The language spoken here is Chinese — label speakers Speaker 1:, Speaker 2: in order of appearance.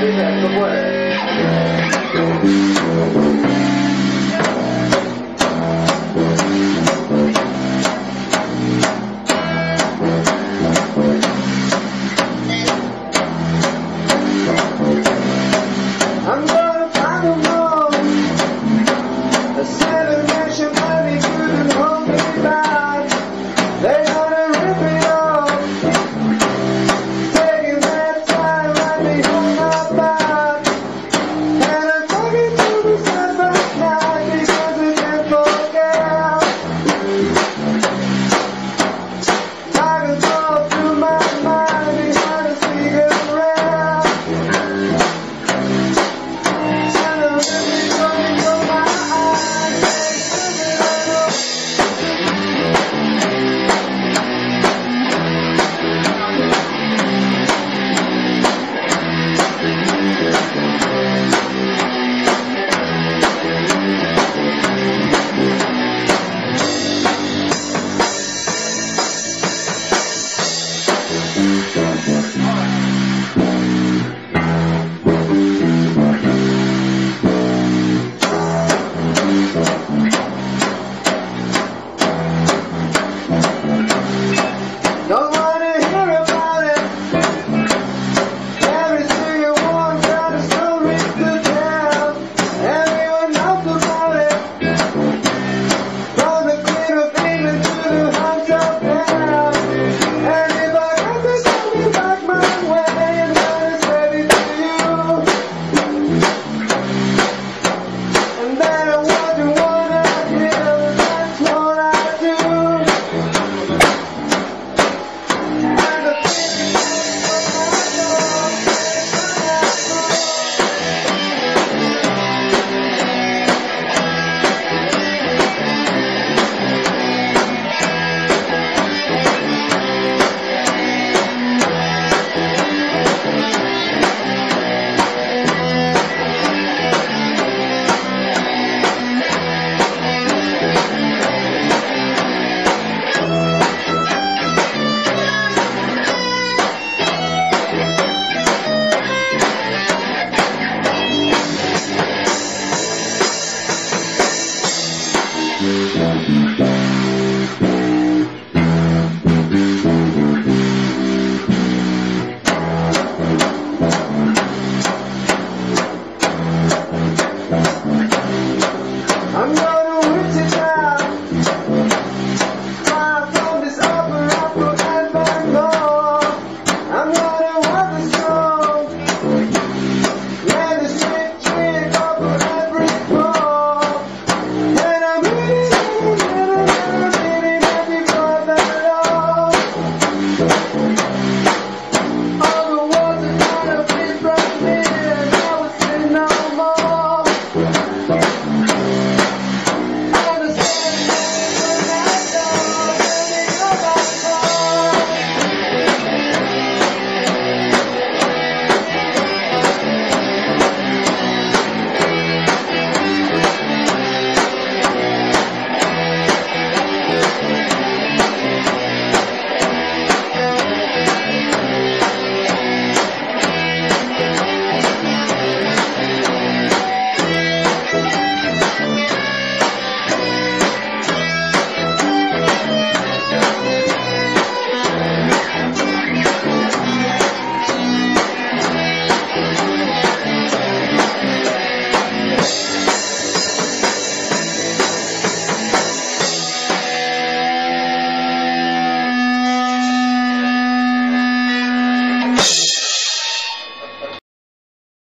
Speaker 1: 这边是棍儿